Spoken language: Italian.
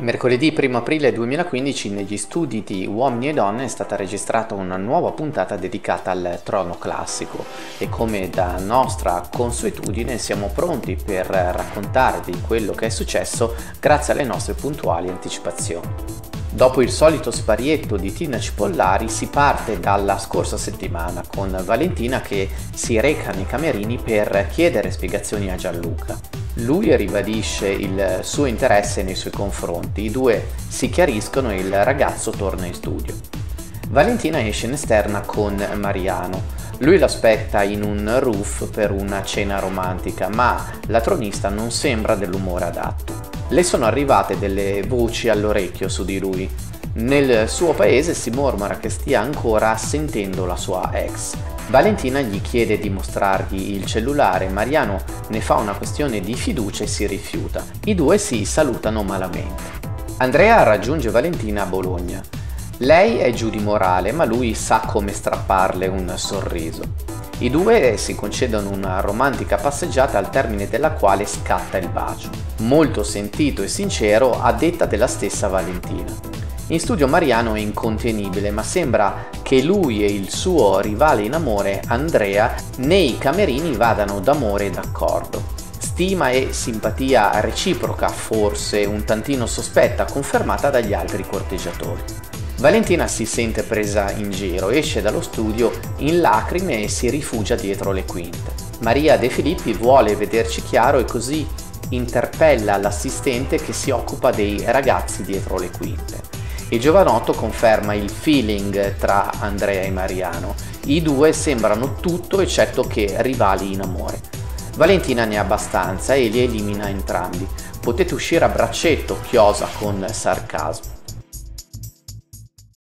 Mercoledì 1 aprile 2015 negli studi di Uomini e Donne è stata registrata una nuova puntata dedicata al trono classico e come da nostra consuetudine siamo pronti per raccontarvi quello che è successo grazie alle nostre puntuali anticipazioni. Dopo il solito sparietto di Tina Cipollari si parte dalla scorsa settimana con Valentina che si reca nei camerini per chiedere spiegazioni a Gianluca. Lui ribadisce il suo interesse nei suoi confronti, i due si chiariscono e il ragazzo torna in studio. Valentina esce in esterna con Mariano. Lui l'aspetta in un roof per una cena romantica, ma la tronista non sembra dell'umore adatto. Le sono arrivate delle voci all'orecchio su di lui. Nel suo paese si mormora che stia ancora sentendo la sua ex Valentina gli chiede di mostrargli il cellulare, Mariano ne fa una questione di fiducia e si rifiuta. I due si salutano malamente. Andrea raggiunge Valentina a Bologna. Lei è giù di morale, ma lui sa come strapparle un sorriso. I due si concedono una romantica passeggiata al termine della quale scatta il bacio, molto sentito e sincero a detta della stessa Valentina. In studio Mariano è incontenibile, ma sembra che lui e il suo rivale in amore, Andrea, nei camerini vadano d'amore e d'accordo. Stima e simpatia reciproca, forse un tantino sospetta, confermata dagli altri corteggiatori. Valentina si sente presa in giro, esce dallo studio in lacrime e si rifugia dietro le quinte. Maria De Filippi vuole vederci chiaro e così interpella l'assistente che si occupa dei ragazzi dietro le quinte. Il giovanotto conferma il feeling tra Andrea e Mariano. I due sembrano tutto eccetto che rivali in amore. Valentina ne ha abbastanza e li elimina entrambi. Potete uscire a braccetto, chiosa con sarcasmo.